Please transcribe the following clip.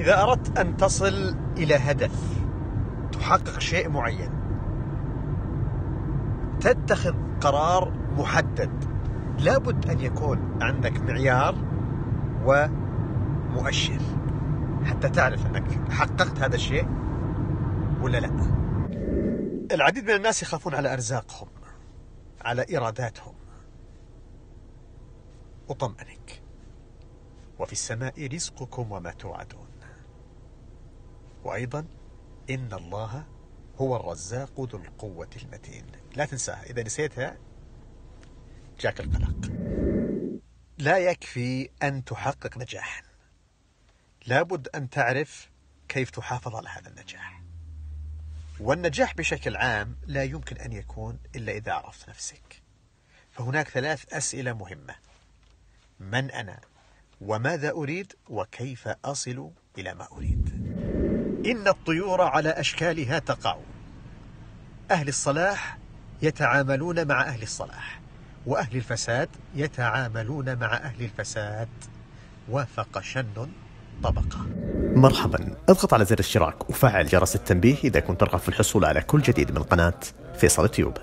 إذا أردت أن تصل إلى هدف تحقق شيء معين تتخذ قرار محدد. لابد أن يكون عندك معيار ومؤشر حتى تعرف أنك حققت هذا الشيء ولا لا. العديد من الناس يخافون على أرزاقهم على إيراداتهم أطمئنك. وفي السماء رزقكم وما توعدون. وأيضا إن الله هو الرزاق ذو القوة المتين. لا تنساها. إذا نسيتها جاك القلق. لا يكفي أن تحقق نجاحا. لابد أن تعرف كيف تحافظ على هذا النجاح. والنجاح بشكل عام لا يمكن أن يكون إلا إذا عرفت نفسك. فهناك ثلاث أسئلة مهمة. من أنا؟ وماذا أريد؟ وكيف أصل إلى ما أريد؟ إن الطيور على أشكالها تقع. أهل الصلاح يتعاملون مع أهل الصلاح وأهل الفساد يتعاملون مع أهل الفساد. وافق شن طبقة. مرحبا. أضغط على زر الاشتراك وفعل جرس التنبيه إذا كنت ترغب في الحصول على كل جديد من قناة فيصل تيوب.